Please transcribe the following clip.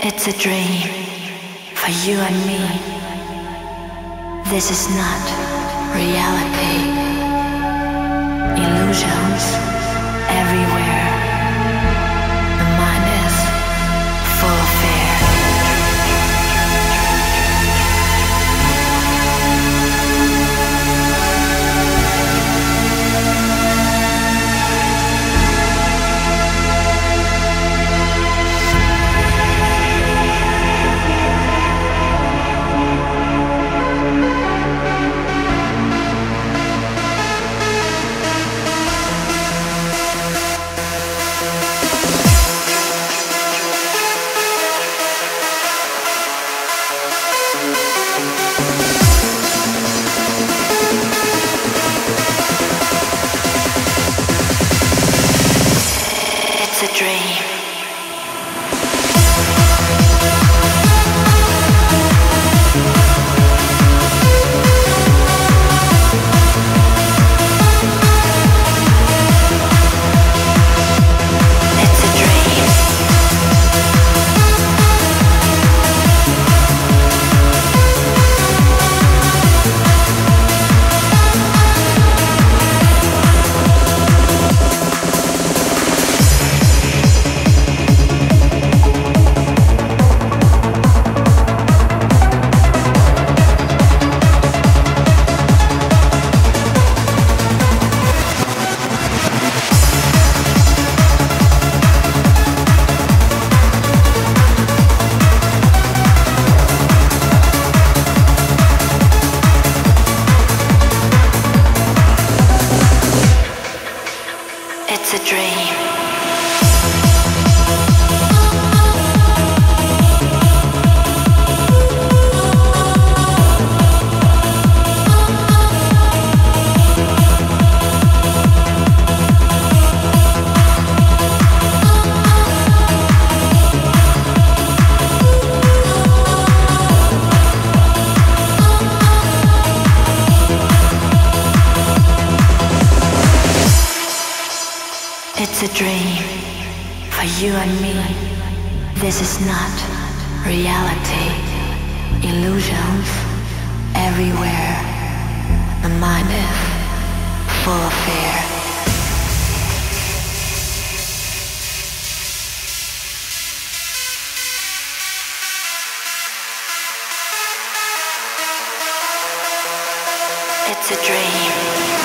It's a dream for you and me. This is not reality. Illusions everywhere. A dream. It's a dream. It's a dream for you and me. This is not reality. Illusions everywhere. The mind is full of fear. It's a dream.